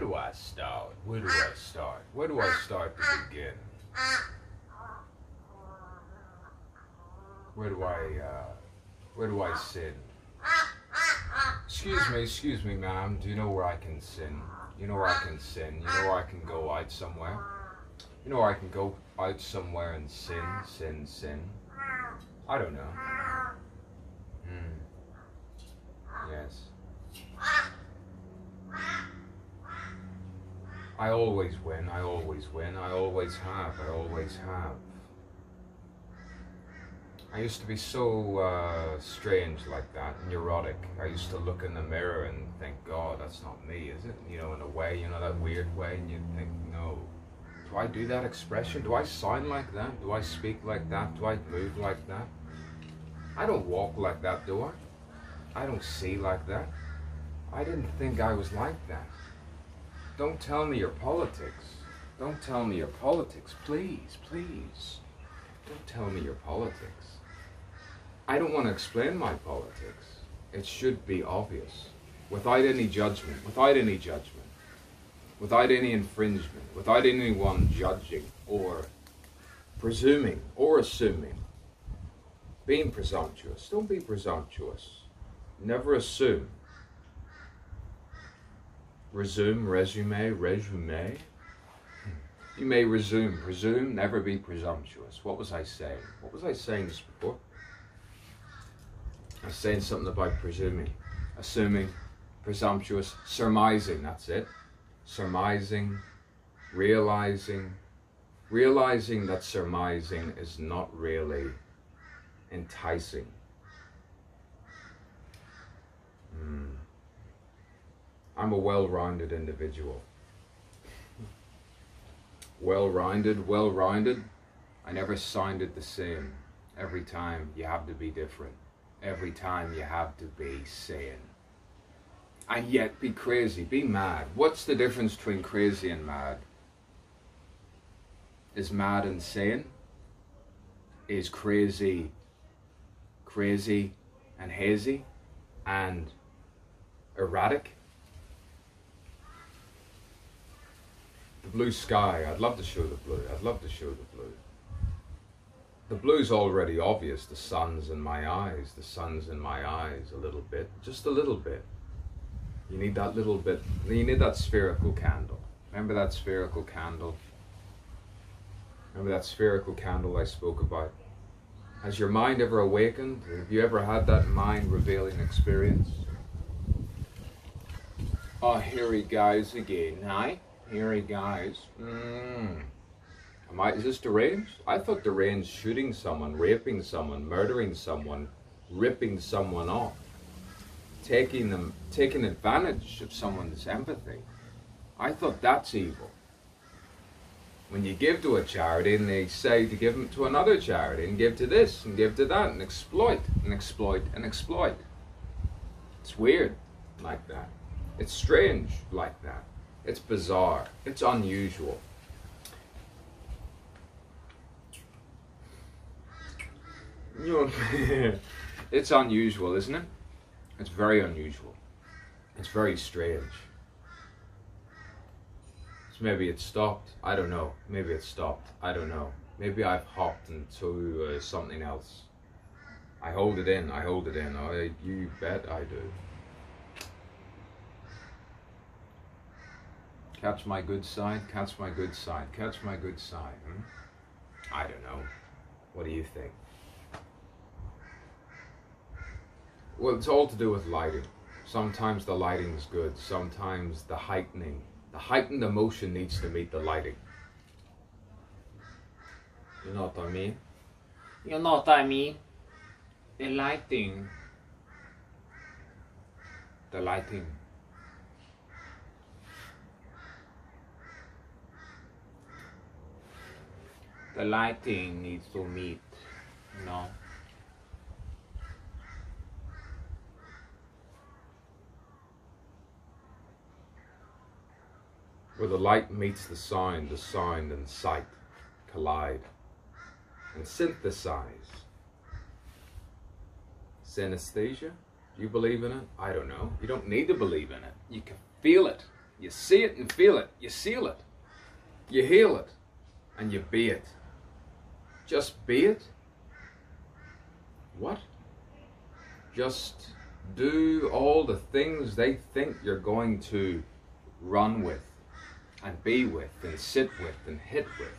do I start? Where do I start? Where do I start to begin? Where do I, uh, where do I sin? Excuse me, excuse me, ma'am. Do you know where I can sin? You know where I can sin? You know where I can go out somewhere? You know where I can go out somewhere and sin, sin, sin? I don't know. Hmm. Yes. I always win, I always win, I always have, I always have. I used to be so uh, strange like that, neurotic. I used to look in the mirror and think, God, that's not me, is it? You know, in a way, you know, that weird way, and you'd think, no. Do I do that expression? Do I sound like that? Do I speak like that? Do I move like that? I don't walk like that, do I? I don't see like that. I didn't think I was like that. Don't tell me your politics. Don't tell me your politics, please, please. Don't tell me your politics. I don't want to explain my politics. It should be obvious, without any judgment, without any judgment, without any infringement, without anyone judging or presuming or assuming. Being presumptuous. Don't be presumptuous. Never assume. Resume, resume, resume. You may resume, presume, never be presumptuous. What was I saying? What was I saying just before? I was saying something about presuming, assuming, presumptuous, surmising, that's it. Surmising, realizing, realizing that surmising is not really enticing. I'm a well rounded individual. Well rounded, well rounded. I never sounded the same. Every time you have to be different every time you have to be sane. And yet be crazy, be mad. What's the difference between crazy and mad? Is mad insane? Is crazy crazy and hazy and erratic? The blue sky, I'd love to show the blue. I'd love to show the blue the blue's already obvious. The sun's in my eyes. The sun's in my eyes a little bit, just a little bit. You need that little bit. You need that spherical candle. Remember that spherical candle? Remember that spherical candle I spoke about? Has your mind ever awakened? Have you ever had that mind revealing experience? Oh, here he goes again. Hi, he goes. Mm. Am I, is this deranged? I thought deranged shooting someone, raping someone, murdering someone, ripping someone off, taking them, taking advantage of someone's empathy. I thought that's evil. When you give to a charity and they say to give them to another charity and give to this and give to that and exploit and exploit and exploit. It's weird like that. It's strange like that. It's bizarre. It's unusual. It's unusual, isn't it? It's very unusual. It's very strange. So maybe it stopped. I don't know. Maybe it stopped. I don't know. Maybe I've hopped into uh, something else. I hold it in. I hold it in. I, you bet I do. Catch my good side. Catch my good side. Catch my good side. Hmm? I don't know. What do you think? Well, it's all to do with lighting. Sometimes the lighting is good. Sometimes the heightening, the heightened emotion needs to meet the lighting. You know what I mean? You know what I mean? The lighting. The lighting. The lighting needs to meet, you know? Where the light meets the sound, the sound and sight collide and synthesize. Synesthesia? Do you believe in it? I don't know. You don't need to believe in it. You can feel it. You see it and feel it. You seal it. You heal it. And you be it. Just be it. What? Just do all the things they think you're going to run with and be with and sit with and hit with